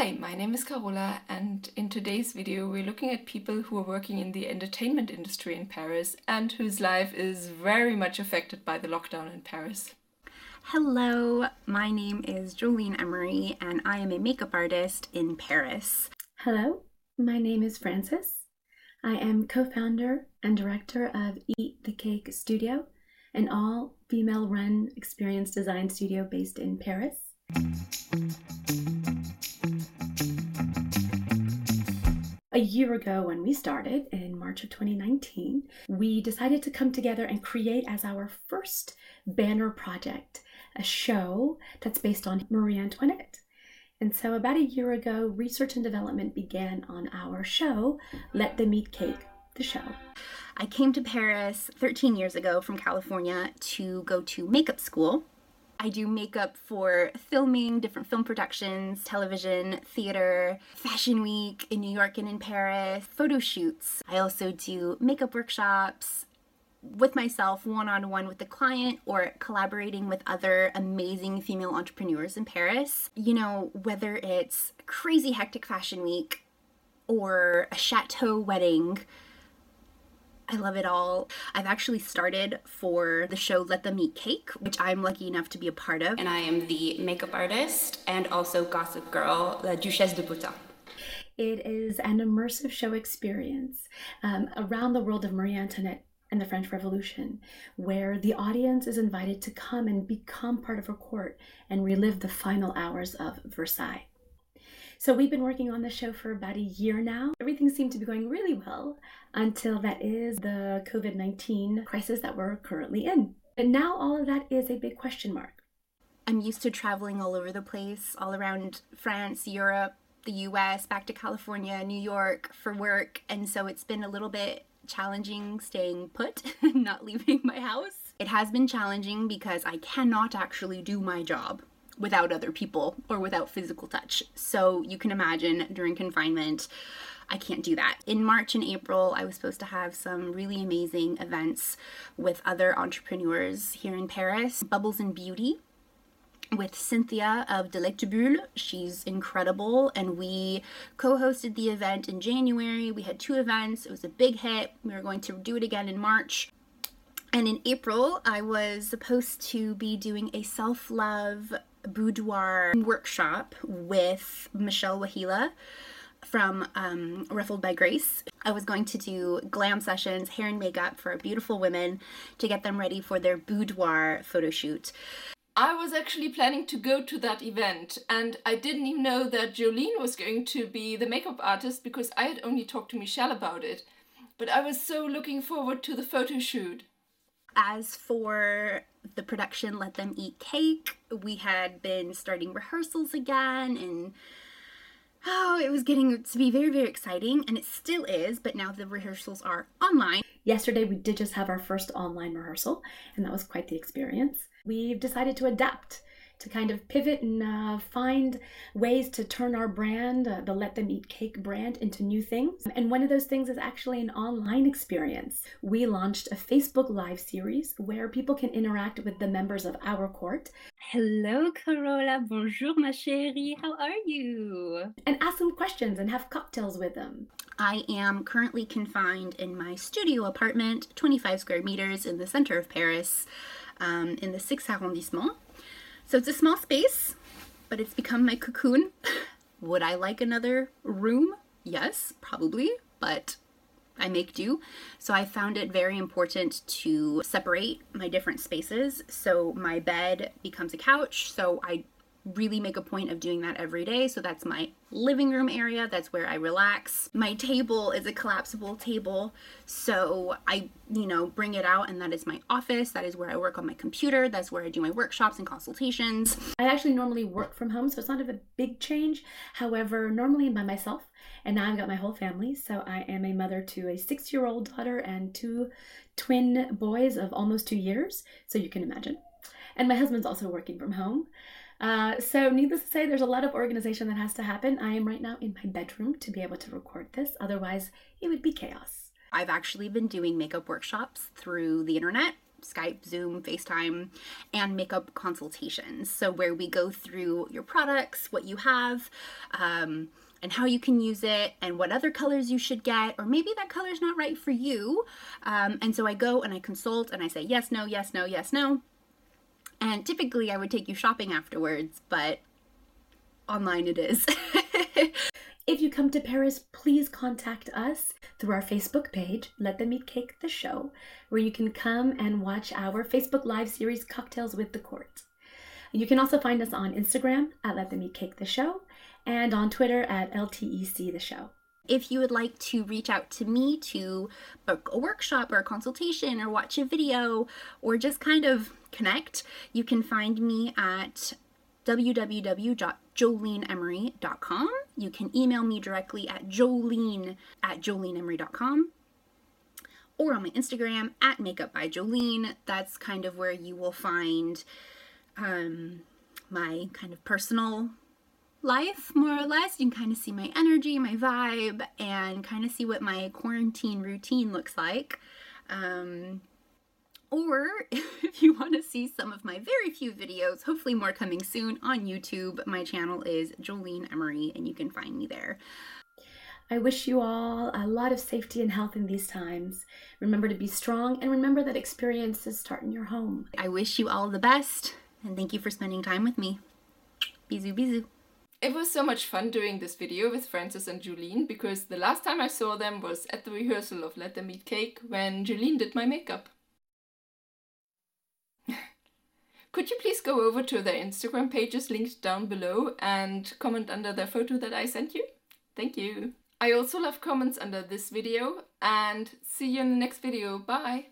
Hi, my name is Carola, and in today's video, we're looking at people who are working in the entertainment industry in Paris and whose life is very much affected by the lockdown in Paris. Hello, my name is Joleen Emory, and I am a makeup artist in Paris. Hello, my name is Frances. I am co founder and director of Eat the Cake Studio, an all female run experience design studio based in Paris. A year ago, when we started in March of 2019, we decided to come together and create as our first banner project a show that's based on Marie Antoinette. And so, about a year ago, research and development began on our show, Let Them Eat Cake, the show. I came to Paris 13 years ago from California to go to makeup school I do makeup for filming, different film productions, television, theater, fashion week in New York and in Paris, photo shoots. I also do makeup workshops with myself one on one with the client or collaborating with other amazing female entrepreneurs in Paris. You know, whether it's crazy hectic fashion week or a chateau wedding I love it all. I've actually started for the show Let Them Eat Cake, which I'm lucky enough to be a part of. And I am the makeup artist and also gossip girl, La Duchesse de Bottin. It is an immersive show experience um, around the world of Marie Antoinette and the French Revolution, where the audience is invited to come and become part of her court and relive the final hours of Versailles. So we've been working on the show for about a year now. Everything seemed to be going really well until that is the COVID 19 crisis that we're currently in. And now all of that is a big question mark. I'm used to traveling all over the place, all around France, Europe, the US, back to California, New York for work. And so it's been a little bit challenging staying put, not leaving my house. It has been challenging because I cannot actually do my job without other people or without physical touch. So you can imagine during confinement, I can't do that. In March and April, I was supposed to have some really amazing events with other entrepreneurs here in Paris. Bubbles and Beauty with Cynthia of Delectable. She's incredible, and we co hosted the event in January. We had two events, it was a big hit. We were going to do it again in March. And in April, I was supposed to be doing a self love boudoir workshop with Michelle Wahila from um, Ruffled by Grace. I was going to do glam sessions, hair and makeup for beautiful women to get them ready for their boudoir photo shoot. I was actually planning to go to that event, and I didn't even know that Joleen was going to be the makeup artist because I had only talked to Michelle about it. But I was so looking forward to the photo shoot. As for the production Let Them Eat Cake, we had been starting rehearsals again and oh, it was getting to be very, very exciting, and it still is, but now the rehearsals are online. Yesterday, we did just have our first online rehearsal, and that was quite the experience. We've decided to adapt to kind of pivot and uh, find ways to turn our brand, uh, the Let Them Eat Cake brand, into new things. And one of those things is actually an online experience. We launched a Facebook Live series where people can interact with the members of our court. Hello, Carola. Bonjour, ma chérie. How are you? And ask them questions and have cocktails with them. I am currently confined in my studio apartment, 25 square meters in the center of Paris, um, in the 6th arrondissement. So it's a small space, but it's become my cocoon. Would I like another room? Yes, probably, but I make do. So I found it very important to separate my different spaces. So my bed becomes a couch. So I really make a point of doing that every day. So that's my living room area. That's where I relax. My table is a collapsible table. So I, you know, bring it out and that is my office. That is where I work on my computer. That's where I do my workshops and consultations. I actually normally work from home, so it's not a big change. However, normally by myself. And now I've got my whole family. So I am a mother to a six year old daughter and two twin boys of almost two years. So you can imagine. And my husband's also working from home. Uh, so, needless to say, there's a lot of organization that has to happen. I am right now in my bedroom to be able to record this, otherwise, it would be chaos. I've actually been doing makeup workshops through the internet Skype, Zoom, FaceTime, and makeup consultations. So, where we go through your products, what you have, um, and how you can use it, and what other colors you should get, or maybe that color's not right for you. Um, and so, I go and I consult and I say yes, no, yes, no, yes, no. And typically, I would take you shopping afterwards, but online it is. If you come to Paris, please contact us through our Facebook page, Let Them Eat Cake the Show, where you can come and watch our Facebook Live series, Cocktails with the Court. You can also find us on Instagram at Let Them Eat Cake the Show and on Twitter at LTEC the Show. If you would like to reach out to me to book a workshop or a consultation or watch a video or just kind of connect, you can find me at www.joleenemory.com. You can email me directly at joleen at joleenemory.com or on my Instagram at makeup by Joleen. That's kind of where you will find um, my kind of personal life, more or less. You can kind of see my energy, my vibe, and kind of see what my quarantine routine looks like. Um, or if you want to see some of my very few videos, hopefully more coming soon on YouTube, my channel is Joleen Emory and you can find me there. I wish you all a lot of safety and health in these times. Remember to be strong and remember that experiences start in your home. I wish you all the best and thank you for spending time with me. Bisous, bisous. It was so much fun doing this video with Frances and Joleen because the last time I saw them was at the rehearsal of Let Them Eat Cake when Joleen did my makeup. Could you please go over to their Instagram pages linked down below and comment under their photo that I sent you? Thank you. I also love comments under this video and see you in the next video. Bye!